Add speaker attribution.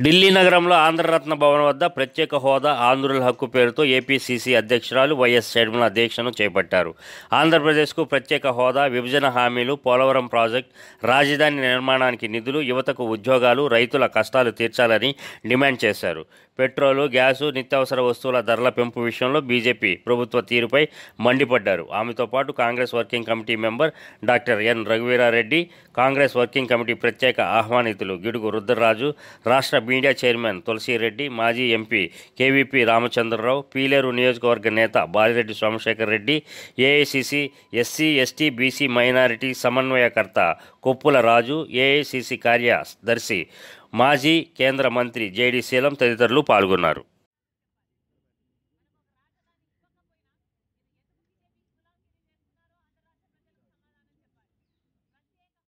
Speaker 1: ఢిల్లీ నగరంలో ఆంధ్రరత్న భవన్ వద్ద ప్రత్యేక హోదా ఆంధ్రుల హక్కు పేరుతో ఏపీసీసీ అధ్యక్షురాలు వైఎస్ షర్మిల దీక్షను చేపట్టారు. ఆంధ్రప్రదేశ్కు ప్రత్యేక హోదా విభజన హామీలు పోలవరం ప్రాజెక్ట్ రాజధాని నిర్మాణానికి నిధులు యువతకు ఉద్యోగాలు రైతుల కష్టాలు తీర్చాలని డిమాండ్ చేశారు. పెట్రోలు గ్యాసు నిత్యావసర వస్తువుల ధరల పెంపు విషయంలో బీజేపీ ప్రభుత్వ తీరుపై మండిపడ్డారు. ఆమెతో పాటు Congress working committee member doctor N Raghuveera Reddy Congress working committee ప్రత్యేక ఆహ్వానితులు గిడుగు రుద్రరాజు రాష్ట్ర మీడియా చైర్మన్ తులసిరెడ్డి మాజీ ఎంపీ కేవీపీ రామచంద్రరావు పీలేరు నియోజకవర్గ నేత Bali Reddy Somasekhar Reddy AICC SC ST BC minority సమన్వయకర్త కొప్పుల రాజు ఏఐసిసి కార్యదర్శి మాజీ కేంద్ర మంత్రి జేడీ శీలం తదితరులు పాల్గొన్నారు.